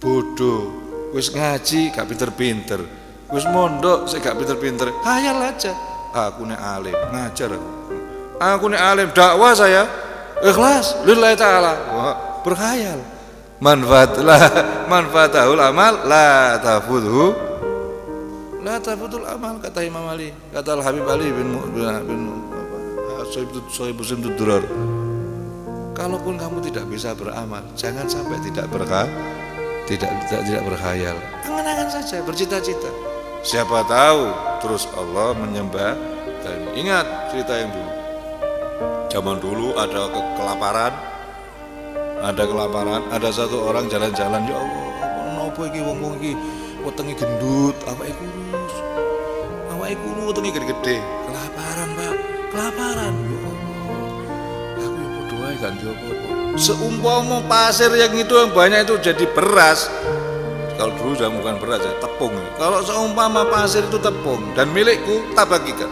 bodoh. Wis ngaji gak pinter-pinter. Wis mondok saya gak pinter-pinter. Hayal aja. Aku nih alim ngajar aku. Aku alim dakwah saya ikhlas. Lillahi ta'ala. Berkhayal. Manfaat lah manfaatahul amal la tafudhu. La tafudhul amal kata Imam Ali kata Al Habib Ali bin bin, bin kalaupun kamu tidak bisa beramal jangan sampai tidak berkah tidak tidak tidak berkhayal. Angan-angan saja bercita-cita. Siapa tahu terus Allah menyembah. Dan ingat cerita yang dulu. Zaman dulu ada ke kelaparan ada kelaparan ada satu orang jalan-jalan ya Allah nopo iki wong wong iki wetenge gendut awake kurus. Awake kurus wetenge gede-gede. Kelaparan Pak. Kelaparan apa seumpama pasir yang itu yang banyak itu jadi beras. Kalau dulu zaman bukan beras ya tepung. Kalau seumpama pasir itu tepung dan milikku tak bagikan.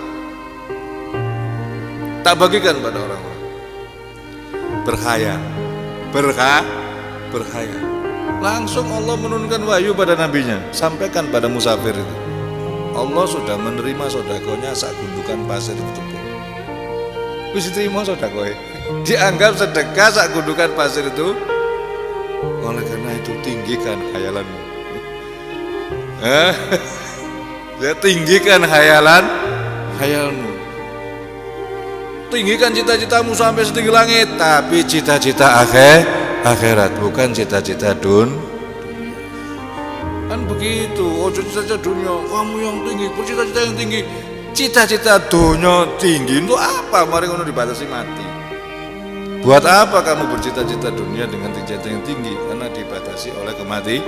Tak bagikan pada orang-orang berkhayal berkah berkhayal langsung Allah menurunkan wahyu pada nabinya. Sampaikan pada musafir itu. Allah sudah menerima sodakonya saat gundukan pasir itu tepung. Bisa terima sodakoy dianggap sedekah saat gundukan pasir itu? Oleh karena itu tinggikan khayalanmu. Ya tinggikan khayalan khayalmu tinggikan cita-citamu sampai setinggi langit tapi cita-cita akhir akhirat bukan cita-cita dun kan begitu ojo cita-cita dunia. Kamu yang tinggi bercita-cita yang tinggi? Cita-cita dunia tinggi itu apa? Mari ngono dibatasi mati buat apa kamu bercita-cita dunia dengan cita-cita yang tinggi? Karena dibatasi oleh kemati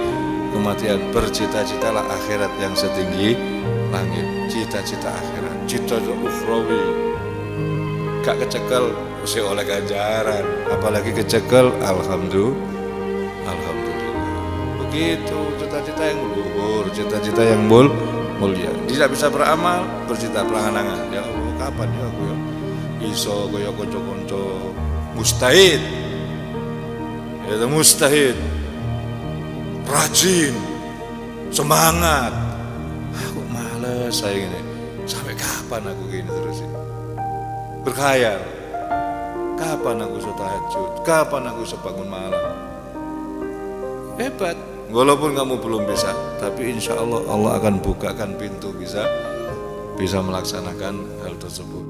kematian. Bercita-citalah akhirat yang setinggi langit. Cita-cita akhirat. Cita-cita ukhrawi gak kecekel si oleh ganjaran. Apalagi kecekel alhamdulillah. Alhamdulillah. Begitu. Cita-cita yang luhur cita-cita yang mul mulia. Tidak bisa beramal bercita perangan-angan ya kapan ya aku ya? Iso kaya konco-konco mustahid ya mustahid rajin. Semangat. Aku males saya gini. Sampai kapan aku gini terus ini? Berkhayal. Kapan aku bisa tahajud? Kapan aku bisa bangun malam? Hebat. Walaupun kamu belum bisa tapi insya Allah Allah akan bukakan pintu bisa bisa melaksanakan hal tersebut